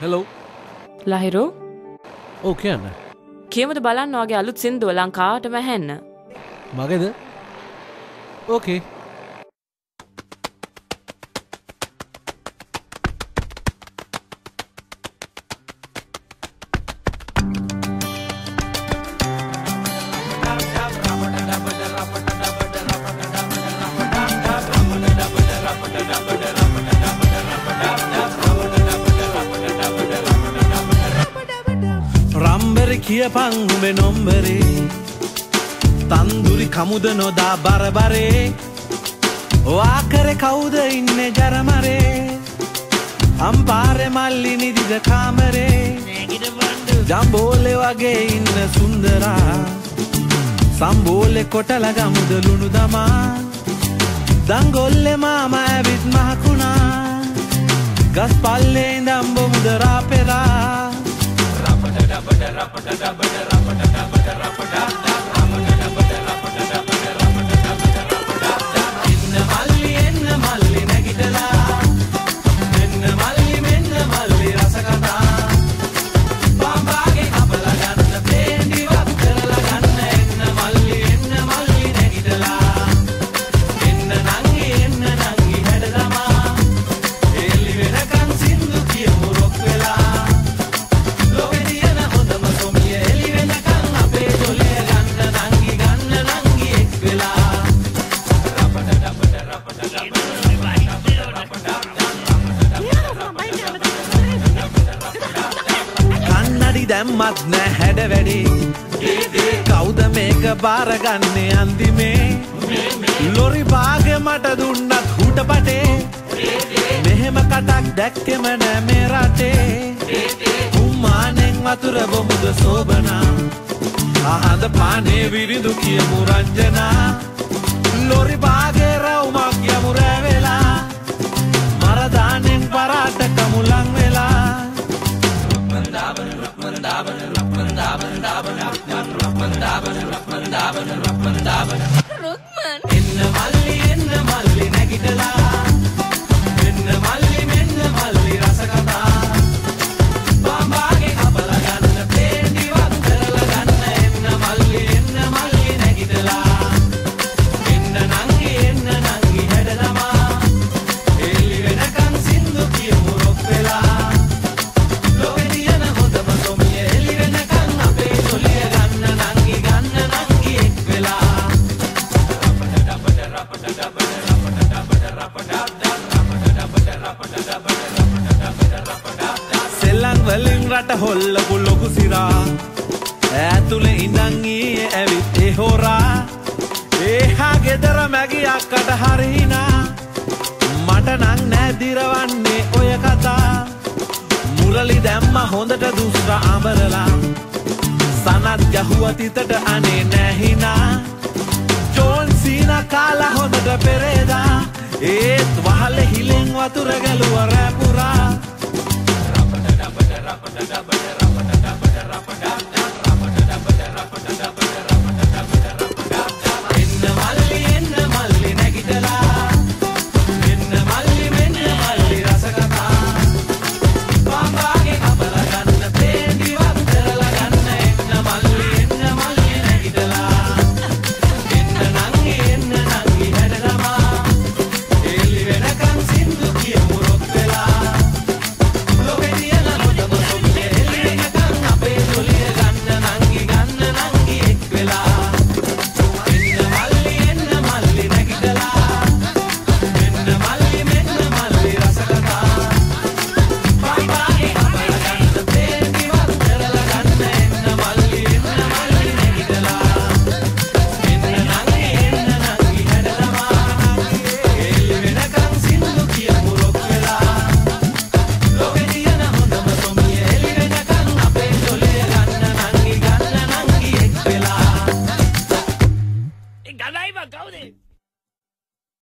Hello Lahiru? ඕ කියන්න. කියමද බලන්න වගේ අලුත් සින්දුව ලංකාවට මැහැන්න මගේද? ඕකේ රම්බෙර කියපං උඹ නොම්බරේ. තන්දුරි කමුද නොදා බරබරේ. වාකර කවුද ඉන්න ජරමරේ? අම්පාරෙ මල්ලි නිදිද කාමරේ? ජම්බෝලෙ වගේ ඉන්න සුන්දරා. සම්බෝලෙ කොටල ගමුද ලුණු දමා. දංගොල්ලෙ මාම ඇවිත් මහකුණා. ගස් පල්ලේ ඉඳම් da da da da da දැම්මත් නෑ හැඩ වැඩේ. කවුද මේක බාරගන්නේ අන්තිමේ? ලොරි බාග මට දුන්නත් හුට පටේ මෙහෙම කටක් දැක්කෙම නෑ මේ රටේ. උම්මානෙන් වතුර බොමුද සෝබනා? අහඳ පානේ විරිදු කියමු රංජනා. ලොරි බාගේ එන්න මල්ලි එන්න මල්ලි නැගිටලා වලින් රට හොල්ලපු ලොකු සිරා. ඇතුළ ඉඳං ඊයේ ඇවිත් එහෝරා ඒහා ගෙදර මැගියක්කට හරිනා. මට නං නෑදිරවන්නේ ඔය කතා. මුරලි දැම්ම හොඳට දුස්්‍ර අමරලා සනත් ගැහුවතිතට අනේ නැහිනා. ජෝන් සීන කාලා හොඳට පෙරේදා. ඒත් වහල හිලෙන් වතුර ගැලුව රැපුරා.